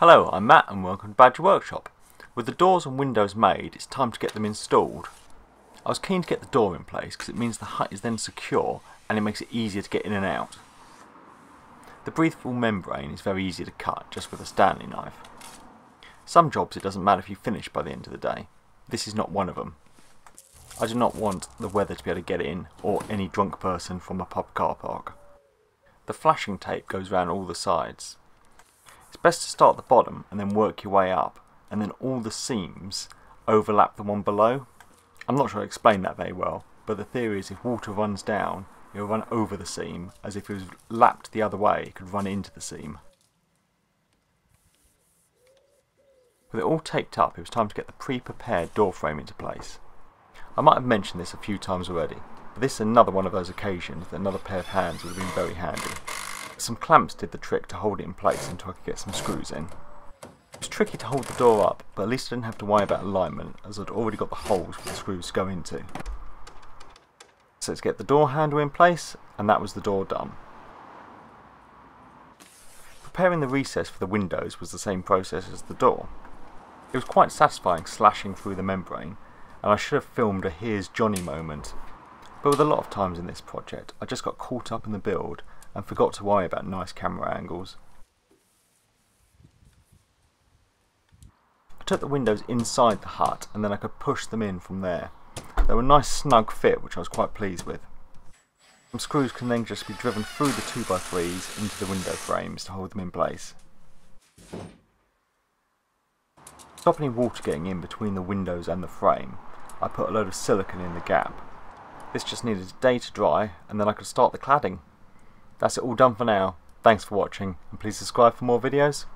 Hello, I'm Matt and welcome to Badger Workshop. With the doors and windows made, it's time to get them installed. I was keen to get the door in place because it means the hut is then secure and it makes it easier to get in and out. The breathable membrane is very easy to cut just with a Stanley knife. Some jobs it doesn't matter if you finish by the end of the day. This is not one of them. I do not want the weather to be able to get in or any drunk person from a pub car park. The flashing tape goes around all the sides. It's best to start at the bottom and then work your way up, and then all the seams overlap the one below. I'm not sure I explained that very well, but the theory is if water runs down, it will run over the seam, as if it was lapped the other way, it could run into the seam. With it all taped up, it was time to get the pre-prepared door frame into place. I might have mentioned this a few times already, but this is another one of those occasions that another pair of hands would have been very handy. Some clamps did the trick to hold it in place until I could get some screws in. It was tricky to hold the door up, but at least I didn't have to worry about alignment as I'd already got the holes for the screws to go into. So let's get the door handle in place, and that was the door done. Preparing the recess for the windows was the same process as the door. It was quite satisfying slashing through the membrane, and I should have filmed a here's Johnny moment. But with a lot of times in this project, I just got caught up in the build and forgot to worry about nice camera angles. I took the windows inside the hut and then I could push them in from there. They were a nice snug fit which I was quite pleased with. Some screws can then just be driven through the 2x3s into the window frames to hold them in place. To stop any water getting in between the windows and the frame, I put a load of silicone in the gap. This just needed a day to dry and then I could start the cladding. That's it all done for now. Thanks for watching and please subscribe for more videos.